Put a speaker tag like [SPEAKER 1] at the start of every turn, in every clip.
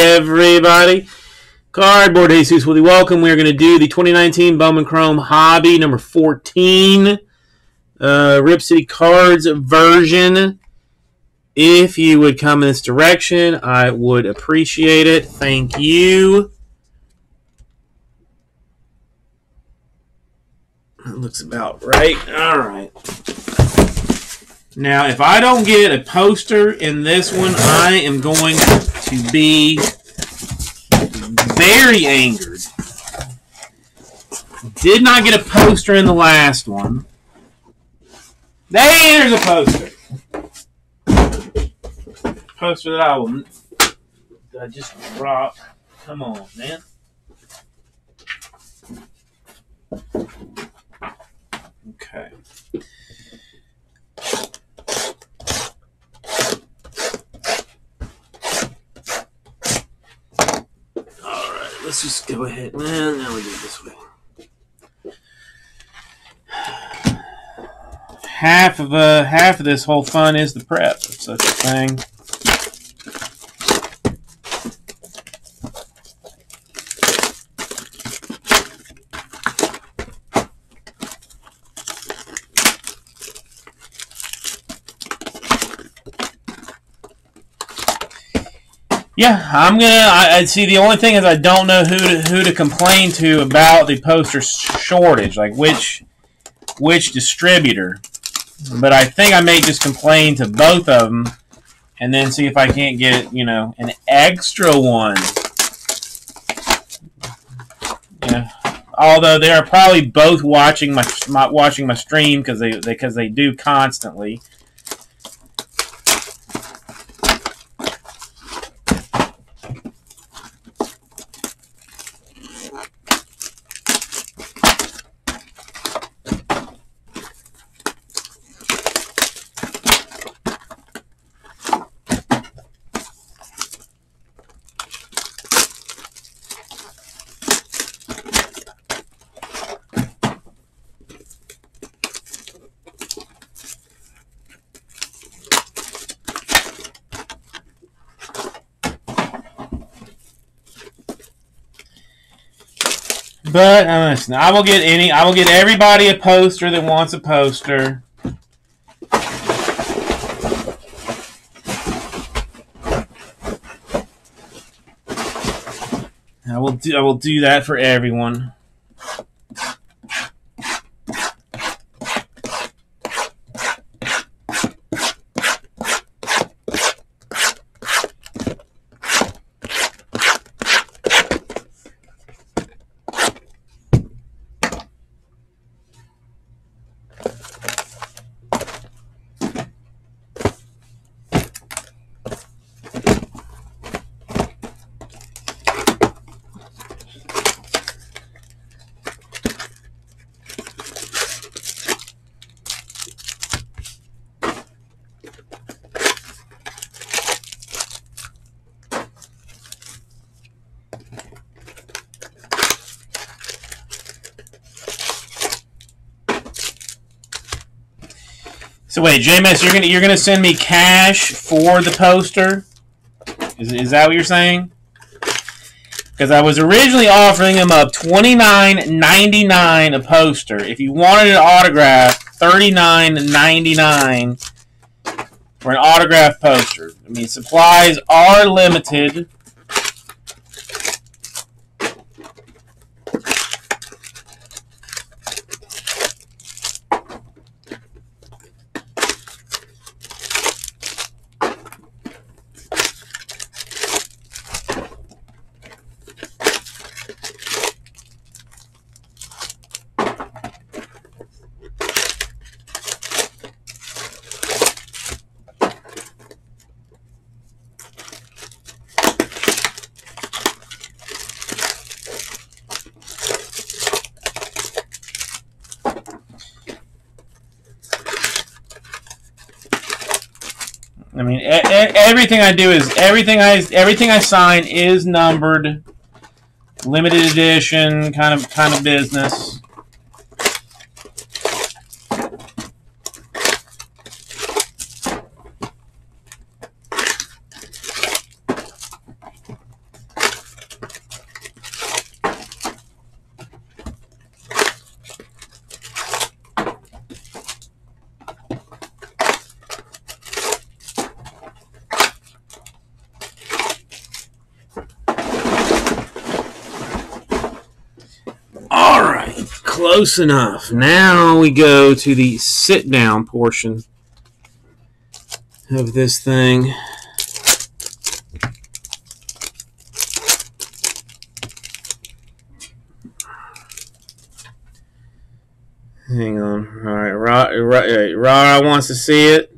[SPEAKER 1] Everybody. Cardboard Jesus Willie, welcome. We're going to do the 2019 Bowman Chrome Hobby number 14, uh, Rip City Cards version. If you would come in this direction, I would appreciate it. Thank you. That looks about right. All right. Now, if I don't get a poster in this one, I am going to be very angered. Did not get a poster in the last one. There's a poster. Poster that I will. I just dropped. Come on, man. Okay. Let's just go ahead. Well, now we do it this way. Half of uh, half of this whole fun is the prep, such a thing. Yeah, I'm gonna. I, I see. The only thing is, I don't know who to who to complain to about the poster shortage, like which which distributor. But I think I may just complain to both of them, and then see if I can't get you know an extra one. Yeah. Although they are probably both watching my, my watching my stream because they because they, they do constantly. But uh, listen, I will get any. I will get everybody a poster that wants a poster. I will do. I will do that for everyone. So wait, JMS, you're gonna you're gonna send me cash for the poster? Is, is that what you're saying? Because I was originally offering him up twenty nine ninety nine a poster. If you wanted an autograph, thirty nine ninety nine for an autograph poster. I mean, supplies are limited. I mean, e- e- everything I do is everything I everything I sign is numbered, limited edition kind of kind of business. Close enough. Now we go to the sit down portion of this thing. Hang on. All right, Rara, Rara wants to see it.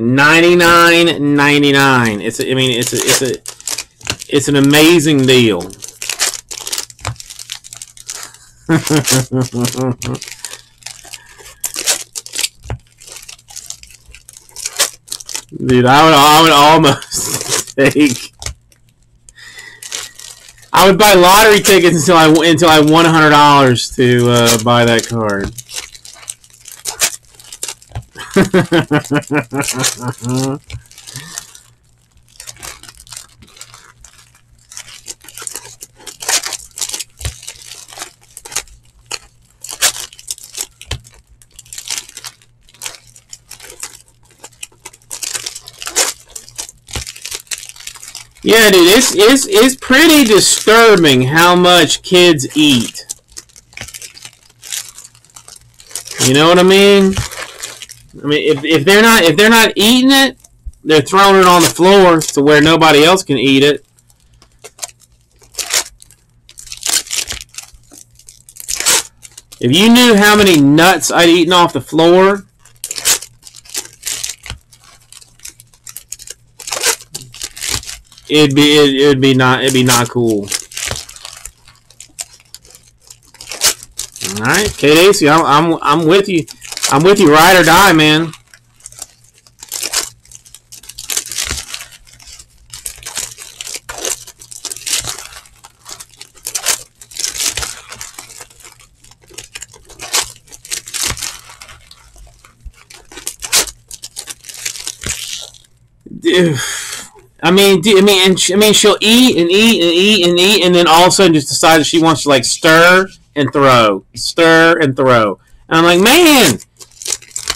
[SPEAKER 1] Ninety nine ninety nine. It's a, I mean it's a, it's a it's an amazing deal. Dude, I would I would almost take I would buy lottery tickets until I until I won hundred dollars to uh, buy that card. Yeah, dude, it's, it's, it's pretty disturbing how much kids eat. You know what I mean? I mean, if, if they're not if they're not eating it, they're throwing it on the floor to where nobody else can eat it. If you knew how many nuts I'd eaten off the floor, it'd be it, it'd be not it'd be not cool. All right, KDC, I'm I'm I'm with you. I'm with you, ride or die, man. I mean, I mean, and I mean, she'll eat and eat and eat and eat, and then all of a sudden just decide that she wants to like stir and throw, stir and throw. And I'm like, man,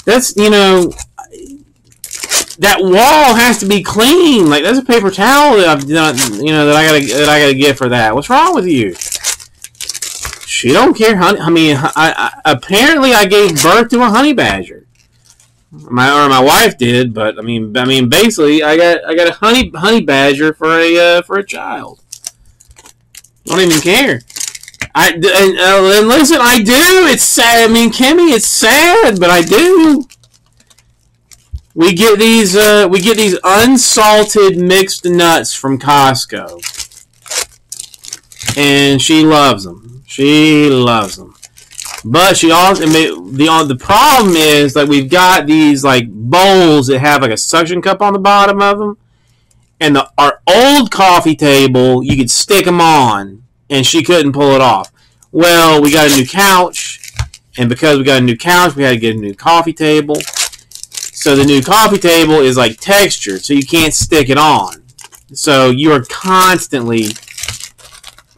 [SPEAKER 1] that's you know, that wall has to be clean. Like that's a paper towel that I've done, you know, that I gotta that I gotta get for that. What's wrong with you? She don't care, honey. I mean, I, I, apparently I gave birth to a honey badger my or my wife did, but I mean, I mean, basically, I got I got a honey honey badger for a uh, for a child. Don't even care. I and, uh, and listen, I do. It's sad. I mean, Kimmy, it's sad, but I do. We get these uh, we get these unsalted mixed nuts from Costco, and she loves them. She loves them. But she also the the problem is that we've got these like bowls that have like a suction cup on the bottom of them, and the our old coffee table you could stick them on, and she couldn't pull it off. Well, we got a new couch, and because we got a new couch, we had to get a new coffee table. So the new coffee table is like textured, so you can't stick it on. So you are constantly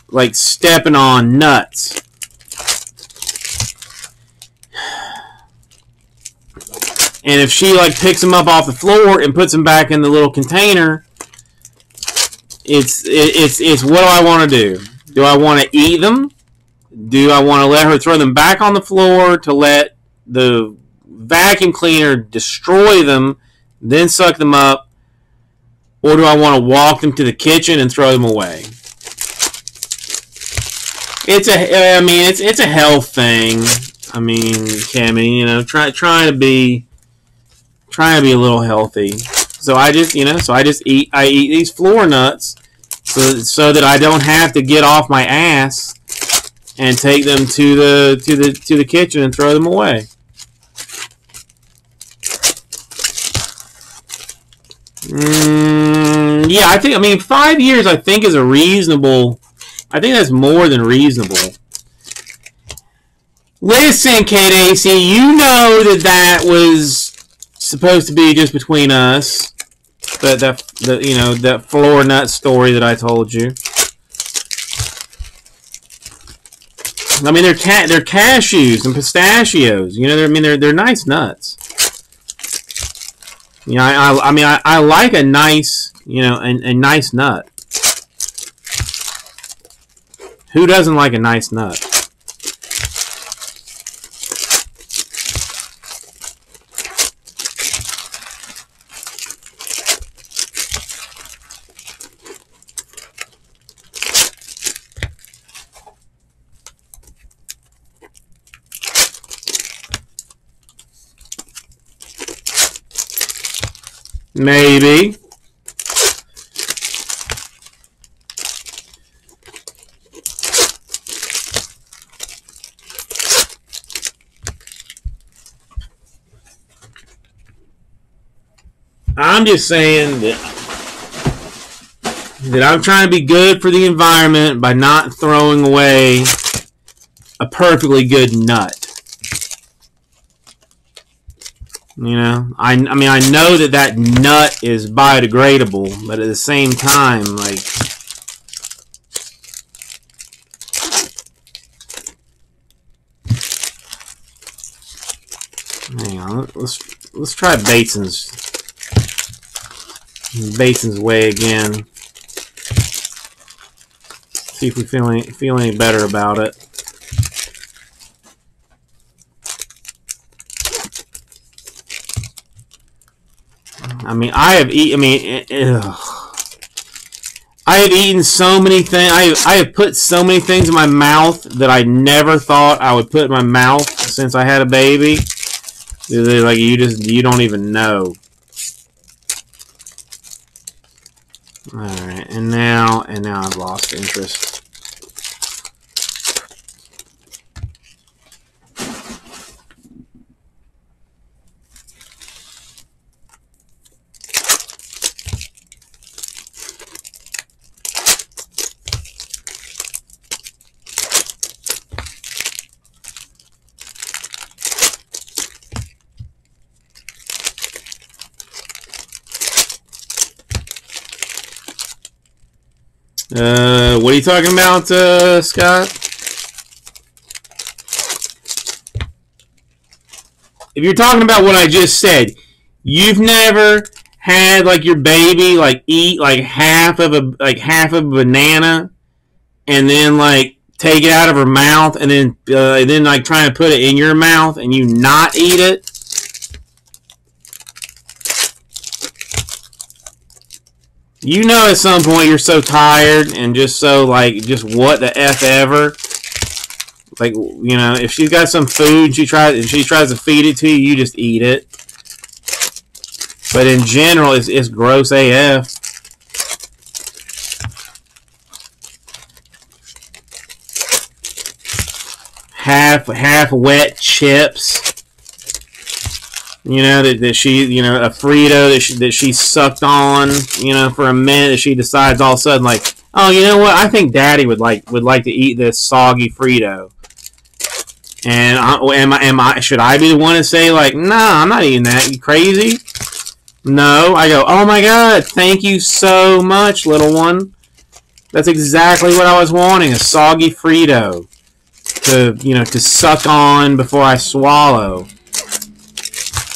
[SPEAKER 1] like stepping on nuts. And if she like picks them up off the floor and puts them back in the little container, it's it's it's what do I want to do? Do I want to eat them? Do I want to let her throw them back on the floor to let the vacuum cleaner destroy them, then suck them up? Or do I want to walk them to the kitchen and throw them away? It's a, I mean, it's it's a health thing. I mean, Cammy, you know, try trying to be trying to be a little healthy. So I just, you know, so I just eat, I eat these floor nuts so, so that I don't have to get off my ass and take them to the, to the, to the kitchen and throw them away. Mm, yeah, I think, I mean, five years I think is a reasonable, I think that's more than reasonable. Listen, KDAC, you know that that was supposed to be just between us. That that the you know that floor nut story that I told you. I mean, they're ca- they're cashews and pistachios. You know, I mean, they're they're nice nuts. You know, I, I, I mean, I, I like a nice, you know, a, a nice nut. Who doesn't like a nice nut? Maybe. I'm just saying that that I'm trying to be good for the environment by not throwing away a perfectly good nut. You know, I, I mean, I know that that nut is biodegradable, but at the same time, like, hang on, let's let's try Bateson's Bateson's way again. See if we feel any, feel any better about it. I mean, I have eaten. I mean, eh, eh, ugh. I have eaten so many things. I I have put so many things in my mouth that I never thought I would put in my mouth since I had a baby. Like you just you don't even know. All right, and now and now I've lost interest. Uh, what are you talking about, uh, Scott? If you're talking about what I just said, you've never had like your baby like eat like half of a like half of a banana, and then like take it out of her mouth, and then uh, and then like trying to put it in your mouth, and you not eat it. You know at some point you're so tired and just so like just what the f ever. Like you know if she's got some food she tries if she tries to feed it to you you just eat it. But in general it's, it's gross af half half wet chips you know that, that she you know a Frito that she, that she sucked on you know for a minute she decides all of a sudden like oh you know what? I think Daddy would like would like to eat this soggy Frito. And I, oh, am I am I should I be the one to say like nah I'm not eating that. You crazy? No. I go oh my god thank you so much little one. That's exactly what I was wanting a soggy Frito to you know to suck on before I swallow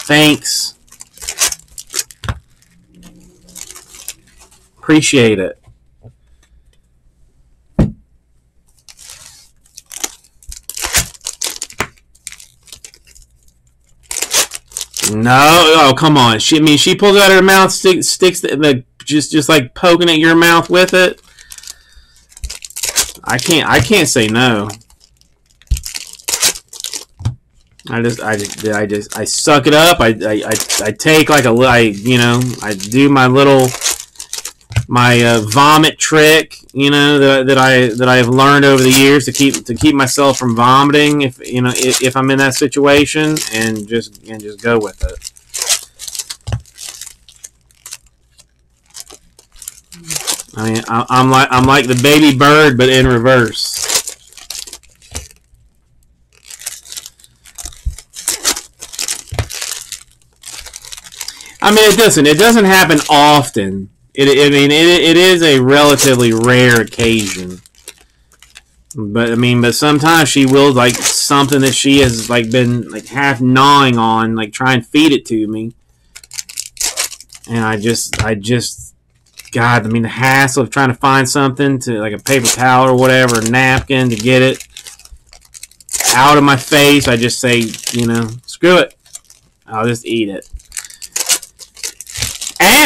[SPEAKER 1] Thanks. Appreciate it. No, oh come on. She, I mean, she pulls out her mouth, stick, sticks the, the just just like poking at your mouth with it. I can't. I can't say no. I just, I just, I just, I suck it up. I, I, I, I take like a, I, you know, I do my little, my uh, vomit trick, you know, that, that I, that I have learned over the years to keep, to keep myself from vomiting. If you know, if, if I'm in that situation, and just, and just go with it. I mean, I, I'm like, I'm like the baby bird, but in reverse. I mean, it doesn't. It doesn't happen often. It, I mean, it, it is a relatively rare occasion. But I mean, but sometimes she will like something that she has like been like half gnawing on, like try and feed it to me. And I just, I just, God, I mean, the hassle of trying to find something to like a paper towel or whatever, a napkin to get it out of my face. I just say, you know, screw it. I'll just eat it.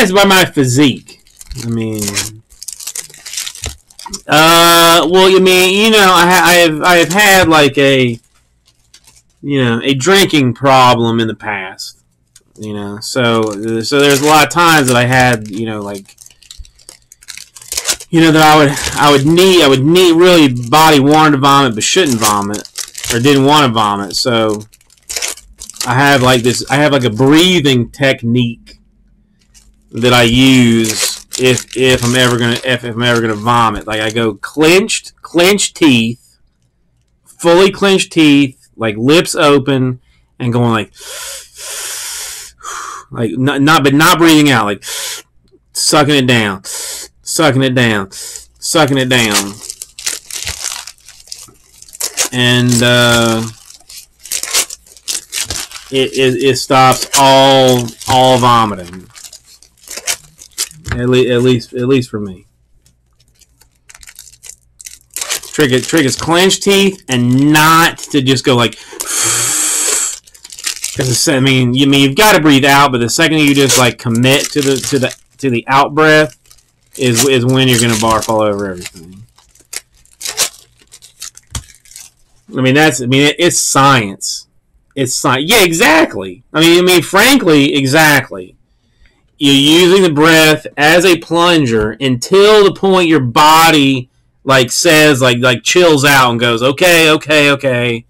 [SPEAKER 1] As by my physique. I mean, uh, well, you mean you know I, ha- I have I have had like a you know a drinking problem in the past, you know. So so there's a lot of times that I had you know like you know that I would I would need I would need really body wanted to vomit but shouldn't vomit or didn't want to vomit. So I have like this I have like a breathing technique that I use if if I'm ever gonna if, if I'm ever gonna vomit. Like I go clenched, clenched teeth, fully clenched teeth, like lips open, and going like like not, not but not breathing out, like sucking it down, sucking it down, sucking it down, and uh, it, it it stops all all vomiting. At, le- at least, at least for me. Trick it, trick is clench teeth and not to just go like. Because I mean, you mean you've got to breathe out, but the second you just like commit to the to the to the out breath is is when you're gonna barf all over everything. I mean, that's I mean, it, it's science. It's science. Yeah, exactly. I mean, I mean, frankly, exactly you're using the breath as a plunger until the point your body like says like like chills out and goes okay okay okay.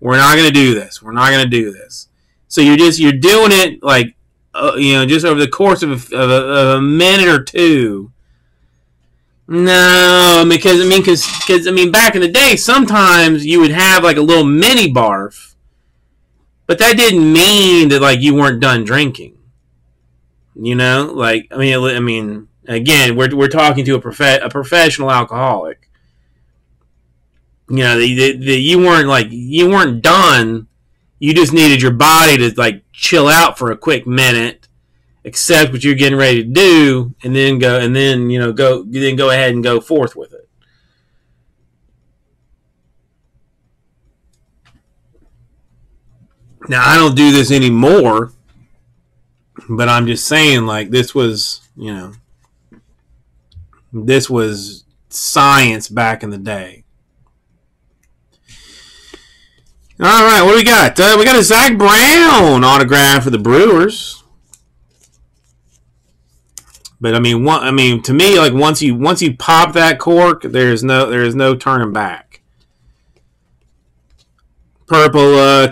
[SPEAKER 1] We're not going to do this. We're not going to do this. So you're just you're doing it like uh, you know just over the course of a, of a, of a minute or two. No because i mean because i mean back in the day sometimes you would have like a little mini barf but that didn't mean that like you weren't done drinking you know, like I mean, I mean, again, we're we're talking to a prof- a professional alcoholic. You know, the, the, the, you weren't like you weren't done. You just needed your body to like chill out for a quick minute, accept what you're getting ready to do, and then go and then you know go then go ahead and go forth with it. Now I don't do this anymore but I'm just saying, like, this was, you know, this was science back in the day. All right, what do we got? Uh, we got a Zack Brown autograph for the Brewers. But I mean, one, I mean, to me, like once you once you pop that cork, there's no there is no turning back. Purple uh,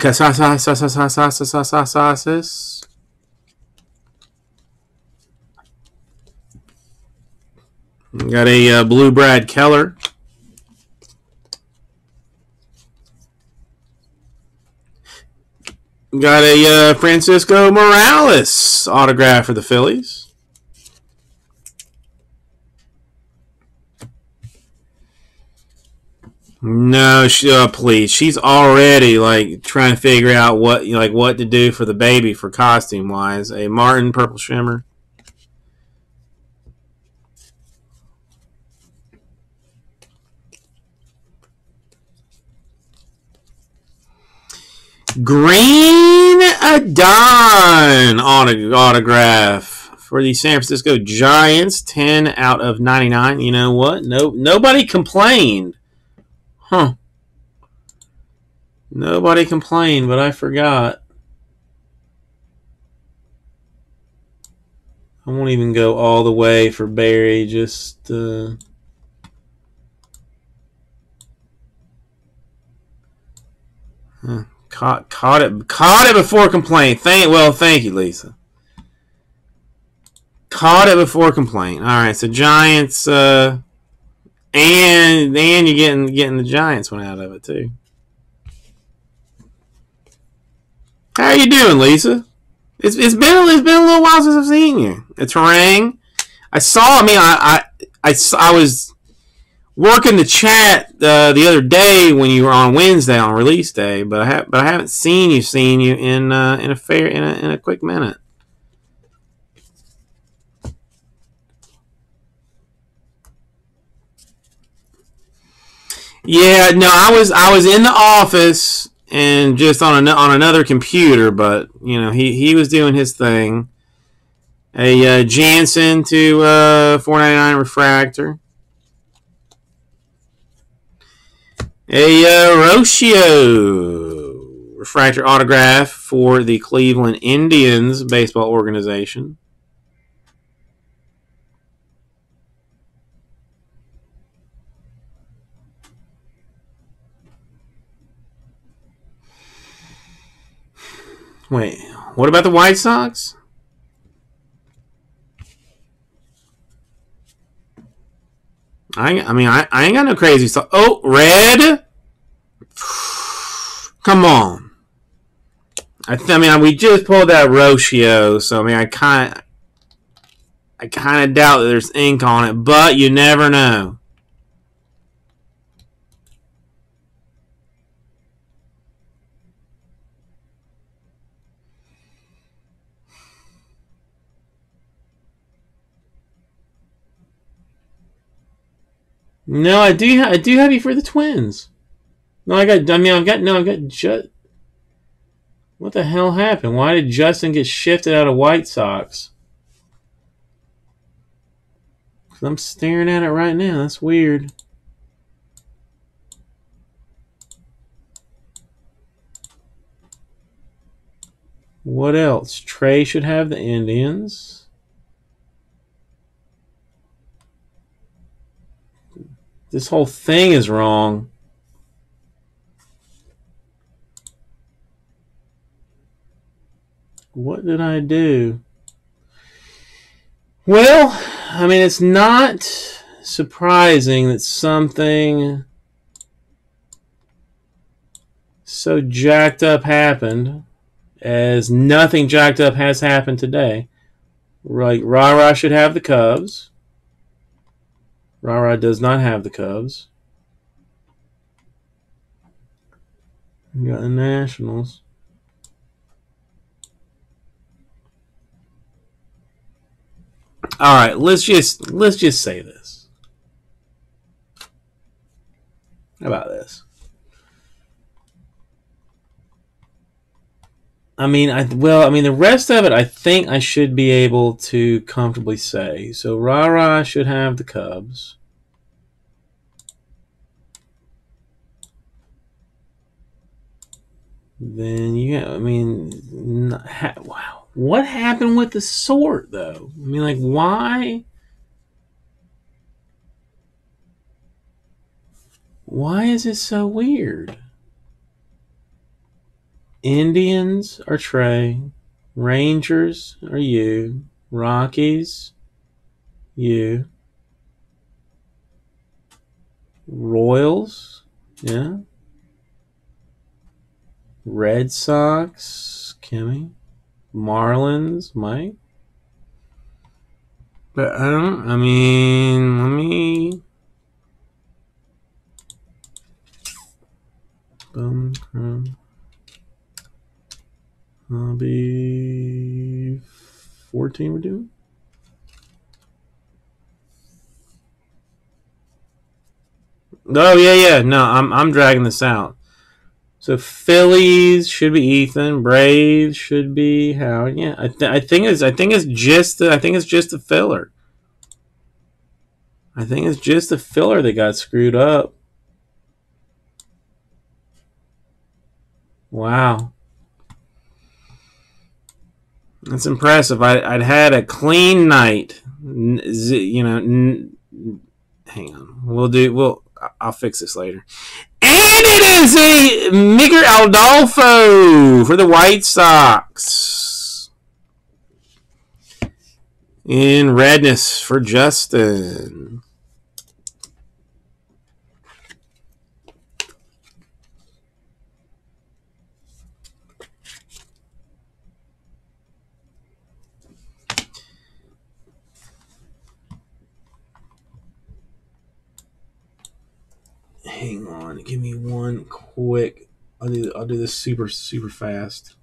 [SPEAKER 1] Got a uh, blue Brad Keller. Got a uh, Francisco Morales autograph for the Phillies. No, she, uh, please. She's already like trying to figure out what like what to do for the baby for costume wise. A Martin purple shimmer. Green Adon autograph for the San Francisco Giants. 10 out of 99. You know what? No, nobody complained. Huh. Nobody complained, but I forgot. I won't even go all the way for Barry. Just... Uh Huh. Caught, caught it, caught it before complaint. Thank, well, thank you, Lisa. Caught it before complaint. All right, so Giants, uh, and and you're getting getting the Giants one out of it too. How are you doing, Lisa? It's, it's been it's been a little while since I've seen you. It's rang. I saw. I mean, I I I, I was working the chat uh, the other day when you were on Wednesday on release day, but I have but I haven't seen you seen you in uh, in a fair in a, in a quick minute. Yeah, no, I was I was in the office and just on a, on another computer, but you know he he was doing his thing. A uh, Jansen to uh, 499 refractor. A uh, Rocchio refractor autograph for the Cleveland Indians baseball organization. Wait, what about the White Sox? I, I mean, I, I ain't got no crazy stuff. Oh, red. Come on. I, I mean, we just pulled that Rocchio, so I mean, I kind, I kind of doubt that there's ink on it, but you never know. No, I do. I do have you for the Twins. No, I got. I mean, I've got. No, I've got. Just. What the hell happened? Why did Justin get shifted out of White Sox? Cause I'm staring at it right now. That's weird. What else? Trey should have the Indians. This whole thing is wrong. What did I do? Well, I mean, it's not surprising that something so jacked up happened as nothing jacked up has happened today. Like, Rara should have the Cubs. Rara does not have the Cubs. You got the Nationals. All right, let's just let's just say this. How about this? I mean, I well, I mean, the rest of it, I think I should be able to comfortably say. So, Rara should have the Cubs. Then yeah, I mean, not, ha, wow, what happened with the sort though? I mean, like, why? Why is it so weird? Indians are Trey. Rangers are you. Rockies, you. Royals, yeah. Red Sox, Kimmy. Marlins, Mike. But I don't, I mean, let me. Boom, boom. Hobby 14 we're doing? Oh yeah, yeah. No, I'm I'm dragging this out. So Phillies should be Ethan. Braves should be Howard. Yeah, I, th- I think it's I think it's just the, I think it's just the filler. I think it's just the filler that got screwed up. Wow. That's impressive. I, would had a clean night. You know, hang on. We'll do. We'll. I'll fix this later. And it is a Micker Adolfo for the White Sox. In redness for Justin. hang on. Give me one quick. I'll do. I'll do this super super fast.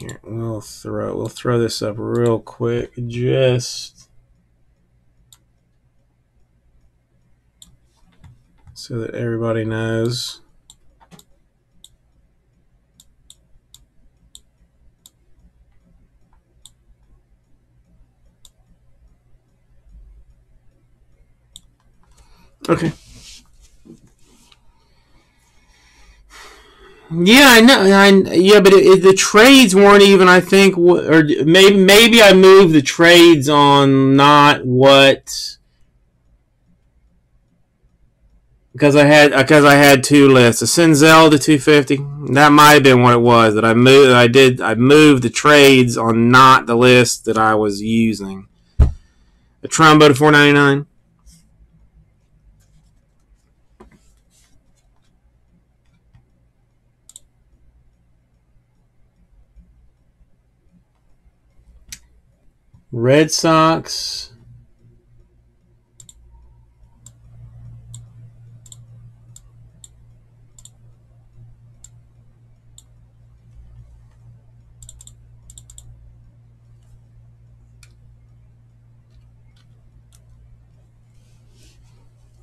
[SPEAKER 1] Here, we'll throw we'll throw this up real quick, just so that everybody knows. Okay. Yeah, I know. I, yeah, but it, it, the trades weren't even. I think, or maybe maybe I moved the trades on not what because I had uh, because I had two lists. A Senzel to 250. That might have been what it was that I moved. I did. I moved the trades on not the list that I was using. A Trumbo to 499. Red Sox.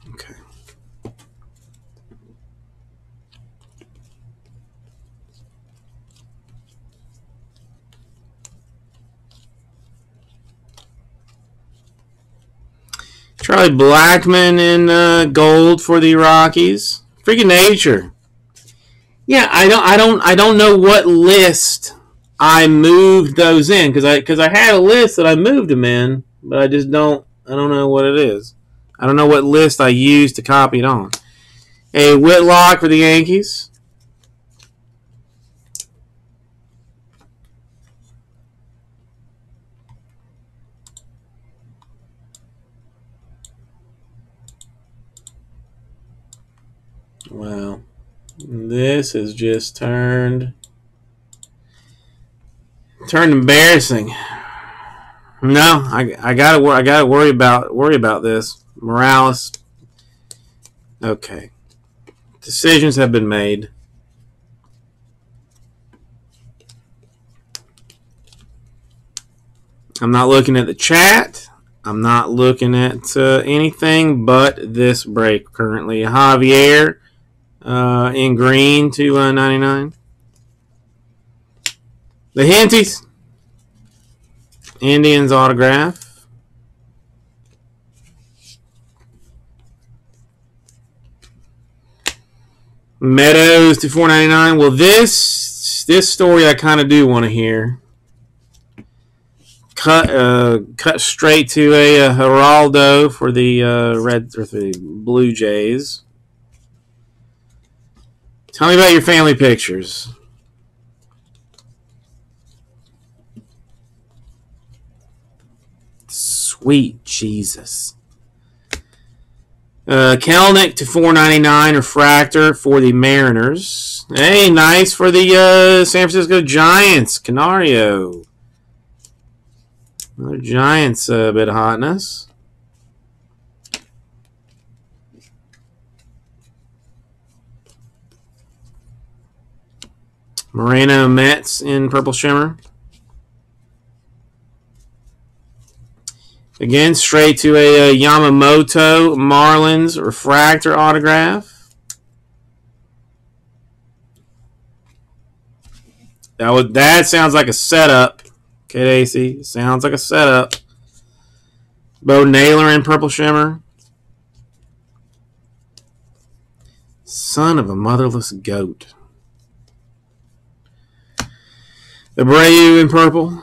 [SPEAKER 1] Okay. Charlie Blackmon in uh, gold for the Rockies. Freaking nature. Yeah, I don't, I don't, I don't know what list I moved those in because I because I had a list that I moved them in, but I just don't, I don't know what it is. I don't know what list I used to copy it on. A Whitlock for the Yankees. Wow. This has just turned turned embarrassing. No, I, I gotta I gotta worry about worry about this. Morales. Okay. Decisions have been made. I'm not looking at the chat. I'm not looking at uh, anything but this break currently. Javier uh, in green to uh, 99. The Hinties. Indians autograph. Meadows to 499. Well, this this story I kind of do want to hear. Cut uh, cut straight to a, uh, Geraldo for the uh, red or the Blue Jays. Tell me about your family pictures. Sweet Jesus. Uh, Kelenic to 499 refractor for the Mariners. Hey, nice for the uh, San Francisco Giants. Canario. Another Giants uh, bit of hotness. Moreno Mets in Purple Shimmer. Again, straight to a, a Yamamoto Marlins refractor autograph. That would that sounds like a setup. KDAC sounds like a setup. Bo Naylor in Purple Shimmer. Son of a motherless goat. Abreu in purple.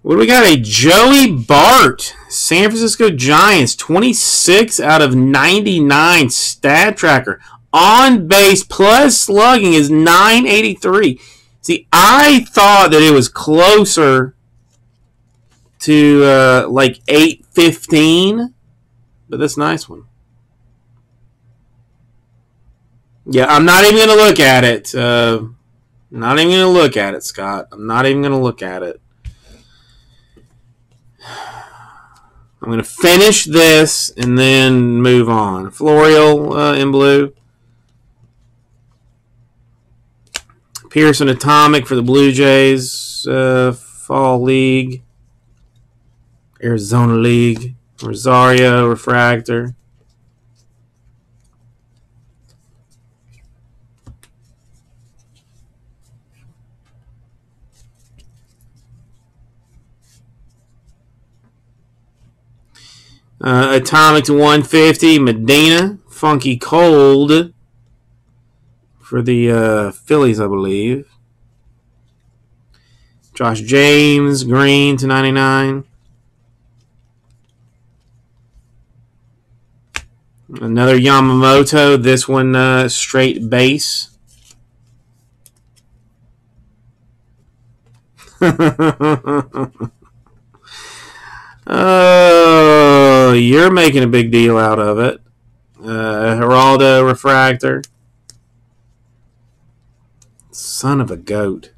[SPEAKER 1] What do we got? A Joey Bart, San Francisco Giants, 26 out of 99 stat tracker. On base plus slugging is 983. See, I thought that it was closer to uh, like 815, but that's nice one. Yeah, I'm not even to look at it. Uh, not even to look at it, Scott. I'm not even to look at it. I'm to finish this and then move on. Florial uh, in blue. Pearson Atomic for the Blue Jays uh, Fall League. Arizona League. Rosario Refractor. Uh, Atomic to 150. Medina. Funky Cold for the uh, Phillies, I believe. Josh James. Green to 99. Another Yamamoto. This one uh, straight base. oh, you're making a big deal out of it. Uh, Geraldo refractor. Son of a goat.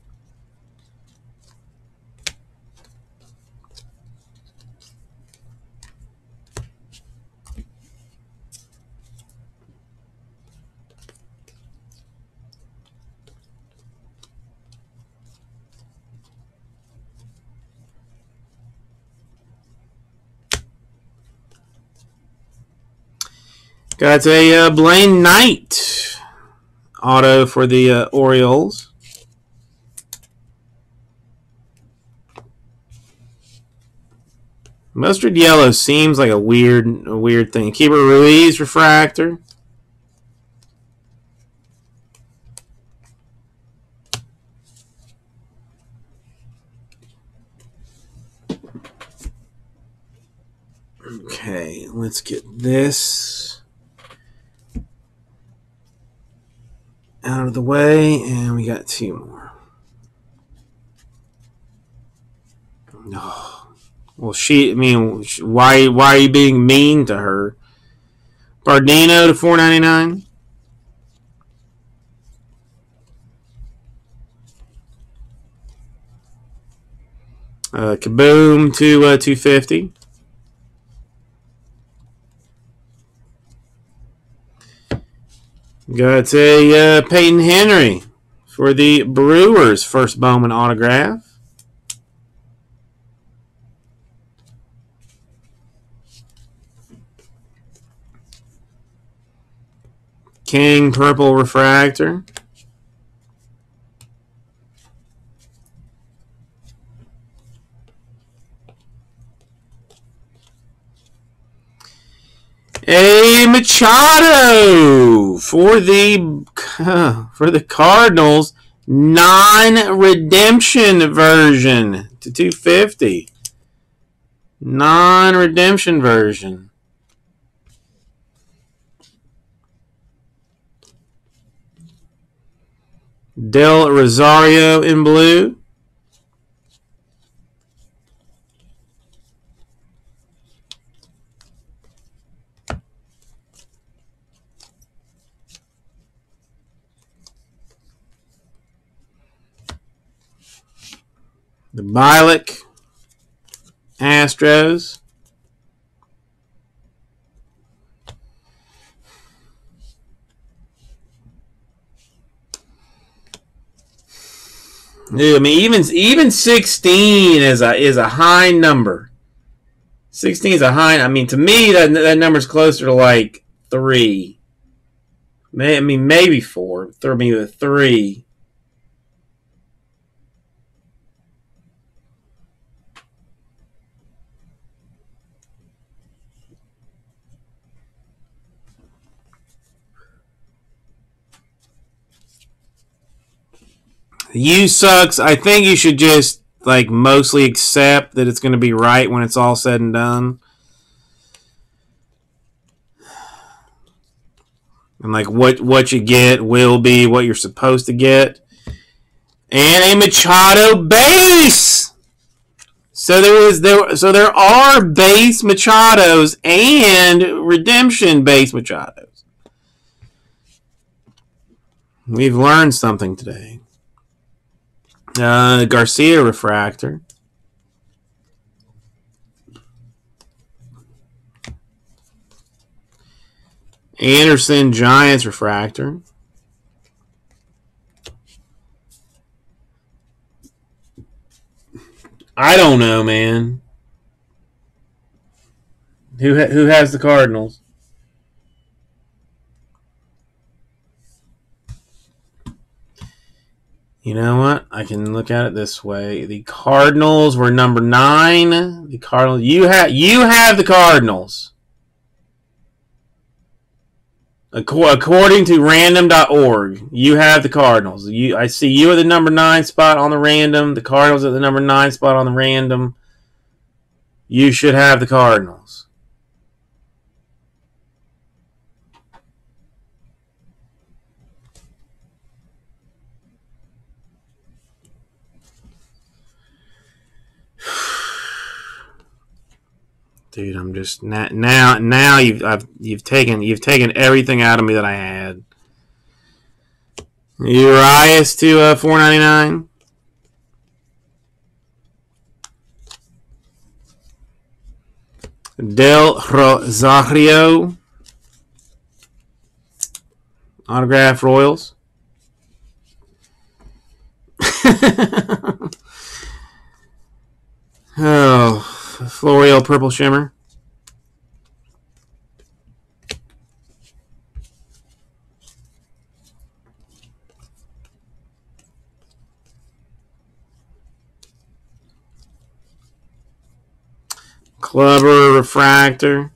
[SPEAKER 1] Got a uh, Blaine Knight auto for the uh, Orioles. Mustard yellow seems like a weird, a weird thing. Keibert Ruiz refractor. Okay, let's get this. out of the way, and we got two more. No. Oh, well, she, I mean, why, why are you being mean to her? Pardinho to 499. Uh, Kieboom to uh, 250. Got a uh, Payton Henry for the Brewers' first Bowman autograph. King Purple Refractor. A Machado for the for the Cardinals non-redemption version to 250. Non-redemption version. Del Rosario in blue. The Bielak Astros. Yeah, I mean, even even sixteen is a is a high number. Sixteen is a high. I mean, to me, that that number's closer to like three. May, I mean, maybe four. Throw me with three. You sucks. I think you should just like mostly accept that it's going to be right when it's all said and done. And like what what you get will be what you're supposed to get. And a Machado base. So there is there so there are base Machados and redemption base Machados. We've learned something today. Uh, Garcia refractor. Anderson Giants refractor. I don't know, man. Who ha- who has the Cardinals? You know what? I can look at it this way. The Cardinals were number nine. The Cardinals. You have you have the Cardinals. According to random.org, you have the Cardinals. You, I see you at the number nine spot on the random. The Cardinals at the number nine spot on the random. You should have the Cardinals. Dude. I'm just now now you've I've, you've taken you've taken everything out of me that I had. Urias to uh, four ninety nine. Del Rosario autograph Royals. oh. Florial Purple Shimmer. Clubber Refractor.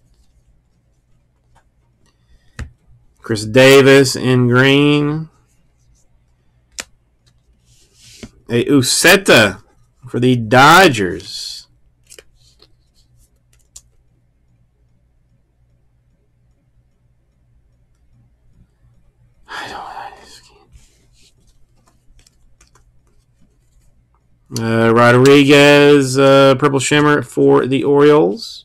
[SPEAKER 1] Chris Davis in green. A Uceta for the Dodgers. Uh, Rodriguez, uh, Purple Shimmer for the Orioles.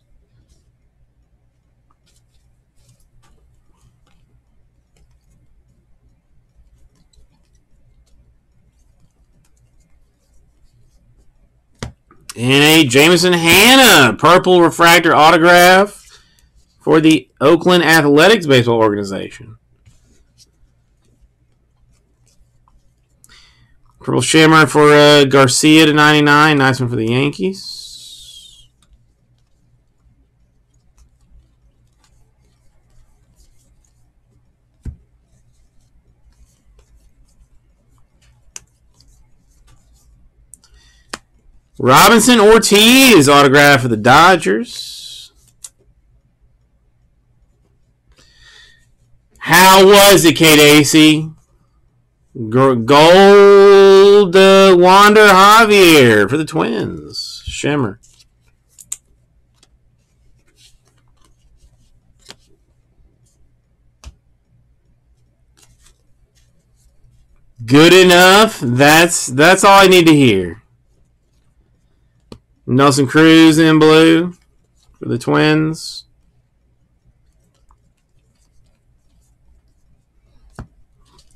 [SPEAKER 1] And a Jameson Hannah, Purple Refractor Autograph for the Oakland Athletics Baseball Organization. Purple for uh, Garcia to 99. Nice one for the Yankees. Robinson Ortiz autograph for the Dodgers. How was it, Kate AC? Gold uh, Wander Javier for the Twins. Shimmer. Good enough. That's that's all I need to hear. Nelson Cruz in blue for the Twins.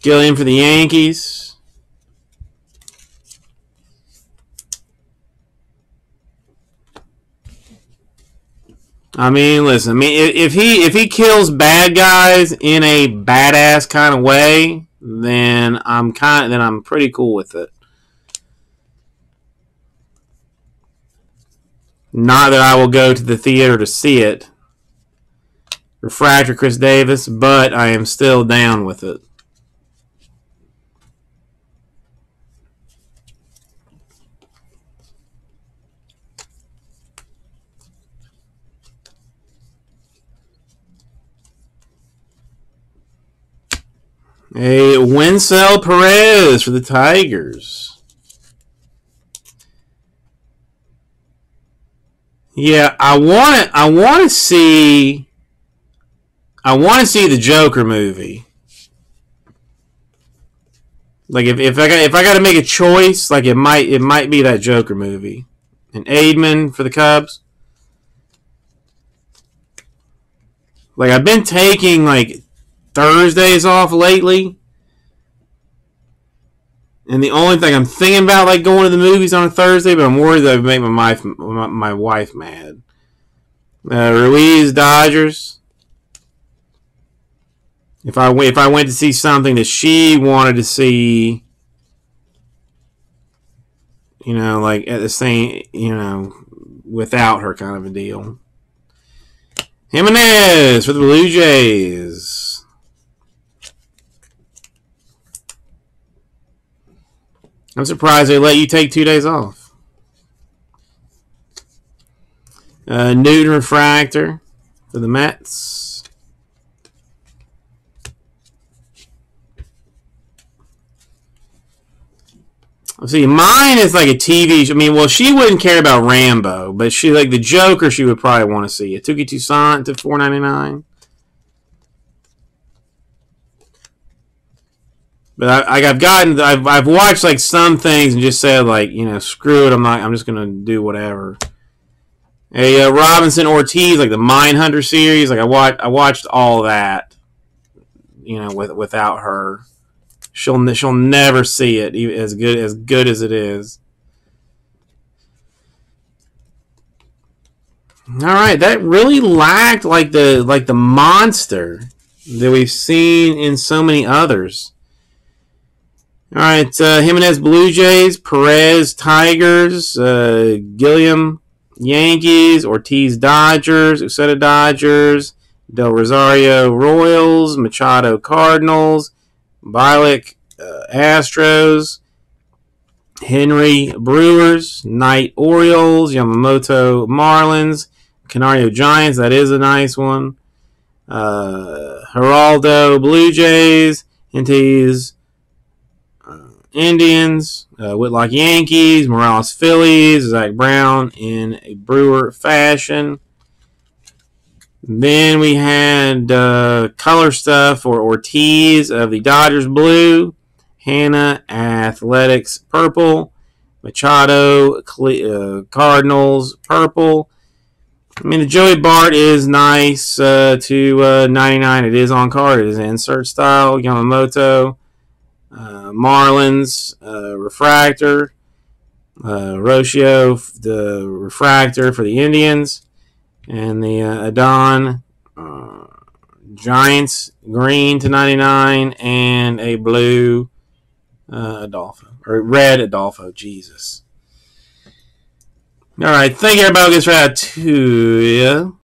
[SPEAKER 1] Gilliam for the Yankees. I mean, listen. I mean, if he if he kills bad guys in a badass kind of way, then I'm kind then I'm pretty cool with it. Not that I will go to the theater to see it. Refractor Chris Davis, but I am still down with it. A Wenceel Perez for the Tigers. Yeah, I want to. I want to see. I want to see the Joker movie. Like if, if I got if I got to make a choice, like it might it might be that Joker movie, and Ademan for the Cubs. Like I've been taking like Thursdays off lately, and the only thing I'm thinking about like going to the movies on a Thursday, but I'm worried that I make my wife my, my wife mad. Uh, Ruiz Dodgers. If I if I went to see something that she wanted to see, you know, like at the same, you know, without her kind of a deal. Jimenez for the Blue Jays. I'm surprised they let you take two days off. Uh, Newton Refractor for the Mets. See, mine is like a TV. I mean, well, she wouldn't care about Rambo, but she like the Joker. She would probably want to see it. Touki Toussaint to four ninety nine. But I, have gotten, I've, I've watched like some things and just said like, you know, screw it. I'm not. I'm just gonna do whatever. A uh, Robinson Ortiz, like the Mindhunter series, like I watched, I watched all that. You know, with without her. She'll she'll never see it as good as good as it is. All right, that really lacked like the like the monster that we've seen in so many others. All right, uh, Jimenez Blue Jays, Perez Tigers, uh, Gilliam Yankees, Ortiz Dodgers, Uceta Dodgers, Del Rosario Royals, Machado Cardinals, Bielak uh, Astros, Henry Brewers, Knight Orioles, Yamamoto Marlins, Canario Giants. That is a nice one. Uh, Geraldo Blue Jays, Hentges uh, Indians, uh, Whitlock Yankees, Morales Phillies, Zack Brown in a Brewer fashion. Then we had uh, color stuff for Ortiz of the Dodgers blue, Hannah Athletics purple, Machado uh, Cardinals purple. I mean, the Joey Bart is nice uh, to uh, 99. It is on card. It is insert style. Yamamoto, uh, Marlins, uh, Refractor, Rocchio, the Refractor for the Indians and the uh, Adon uh, Giants green to 99 and a blue uh, Adolfo or red Adolfo. Jesus. All right, thank you everybody. Gets right to you.